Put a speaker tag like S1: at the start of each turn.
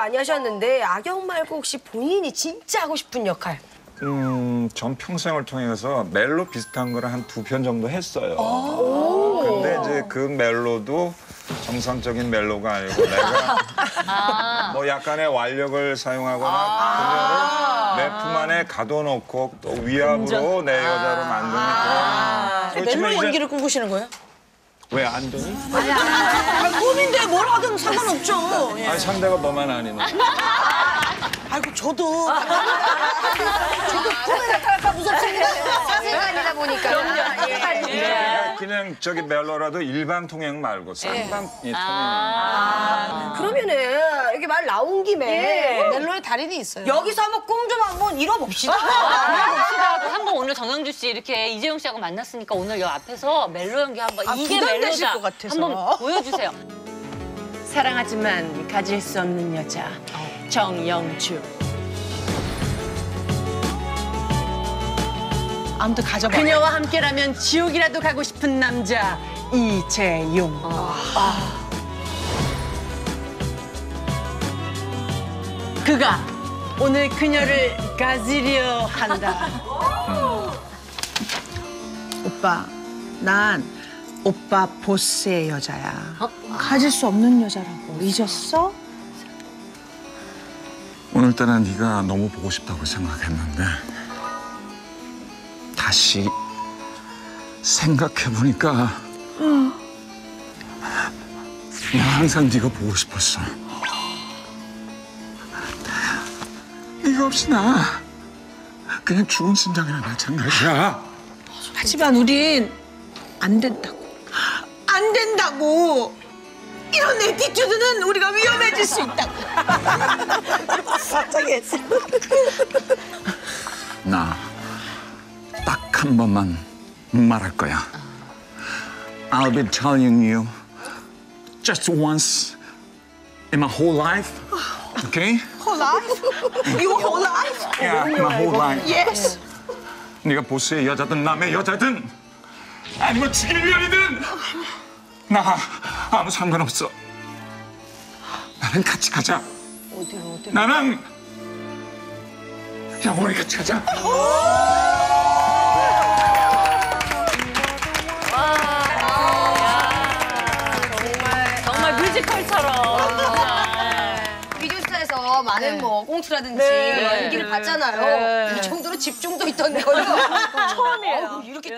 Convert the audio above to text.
S1: 많이 하셨는데 악역 말고 혹시 본인이 진짜 하고 싶은 역할?
S2: 음, 전 평생을 통해서 멜로 비슷한 거를 한 두 편 정도 했어요. 근데 이제 그 멜로도 정상적인 멜로가 아니고 내가 뭐 약간의 완력을 사용하거나 그녀를 내 품 안에 가둬놓고 또 위압으로 내 여자로 만드는 그런.
S3: 멜로 연기를 꿈꾸시는 거예요?
S2: 왜 안 되니?
S3: 아, 꿈인데 뭘 하든 상관없죠. 예.
S2: 아니 상대가 너만 아니네.
S3: 아이고 저도
S1: 사생활이다 보니까.
S2: 그냥, 그냥 저기 멜로라도 일반 통행 말고 쌍방 이 통행.
S1: 그러면은 이렇게 말 나온 김에
S3: 멜로의 달인이 있어요.
S1: 여기서 한번 꿈 좀 한번 이뤄봅시다.
S4: 봅시다. 한번 오늘 정영주 씨 이렇게 이재용 씨하고 만났으니까 오늘 여 앞에서 멜로 연기 한번
S3: 아,
S4: 이게
S3: 부담되실
S4: 멜로다
S3: 것 같아서.
S4: 한번 보여주세요.
S5: 사랑하지만 가질 수 없는 여자 정영주.
S3: 아무튼 가져봐.
S5: 그녀와 함께라면 지옥이라도 가고 싶은 남자 이재용. 그가 오늘 그녀를 가지려 한다.
S3: 오빠, 난 오빠 보스의 여자야. 가질 수 없는 여자라고 잊었어?
S2: 오늘따라 네가 너무 보고 싶다고 생각했는데 다시 생각해 보니까 나 항상 네가 보고 싶었어. 네가 없이 나 그냥 죽은 심장이나 마찬가지야.
S3: 하지만 우린 안 된다고. 안 된다고. 이런 attitude는 우리가 위험해질 수 있다고. 갑자기 했어.
S2: 나 딱 한 번만 말할 거야. I'll be telling you just once in my whole life. Okay?
S3: Whole life? You whole life?
S2: Yeah, my whole life.
S3: Yes.
S2: 네가 보스의 여자든 남의 여자든 아니면 죽일 년이든 나 아무 상관없어. 나는 같이 가자. 어디로 어디로? 나는 영원히 같이 가자.
S4: 정말 뮤지컬처럼. 진짜.
S1: 비디오스타에서 많은 뭐 꽁트라든지
S3: 네.
S1: 뭐 연기를 봤잖아요. 이 정도로 집중도 있던 거요. 처음이에요. 이렇게.